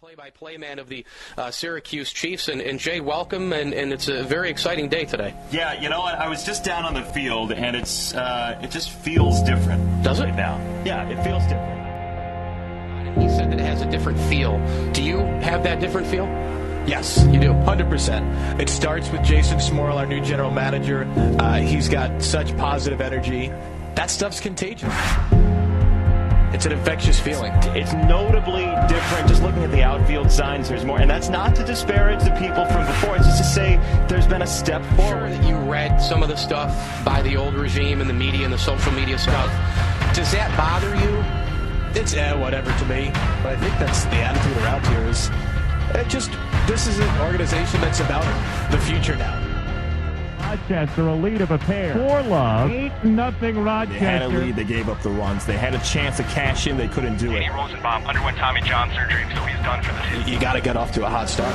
play-by-play man of the uh, Syracuse Chiefs, and, and, Jay, welcome, and, and it's a very exciting day today. Yeah, you know what? I was just down on the field, and it's uh, it just feels different. Does it now? Yeah, it feels different. And he said that it has a different feel. Do you have that different feel? Yes, you do, 100%. It starts with Jason Smorol, our new general manager. Uh, he's got such positive energy. That stuff's contagious. It's an infectious feeling. It's notably different. Just looking at the outfield signs, there's more. And that's not to disparage the people from before. It's just to say there's been a step forward. Sure that you read some of the stuff by the old regime and the media and the social media stuff. Does that bother you? It's eh, whatever to me. But I think that's the attitude around here is it just this is an organization that's about the future now. Rochester a lead of a pair. For love. 8 nothing Rochester. They had a lead. They gave up the runs. They had a chance to cash in. They couldn't do Danny it. Rosenbaum underwent Tommy John surgery, so he's done for the season. You got to get off to a hot start.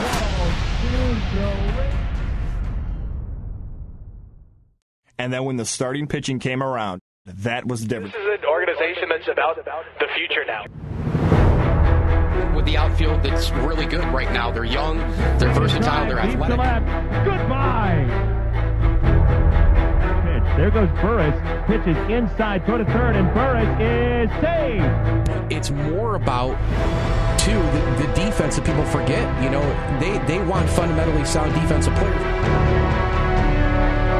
And then when the starting pitching came around, that was the difference. This is an organization that's about the future now with the outfield that's really good right now. They're young, they're versatile, they're athletic. Goodbye. There goes Burriss. Pitches inside, throw to third, and Burriss is safe. It's more about too the, the defense that people forget. You know, they they want fundamentally sound defensive players.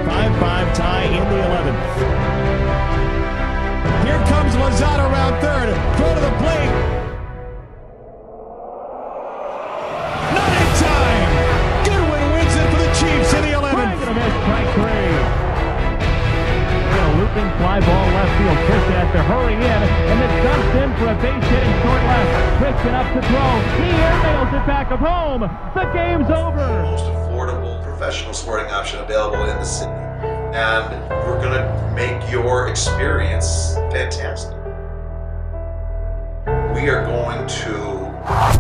Five-five tie in the 11th. Looping fly ball left field. Chris has to hurry in, and then dumps in for a base hit in short left. Christian up to throw. He air airmails it back of home. The game's over. The most affordable professional sporting option available in the city. And we're going to make your experience fantastic. We are going to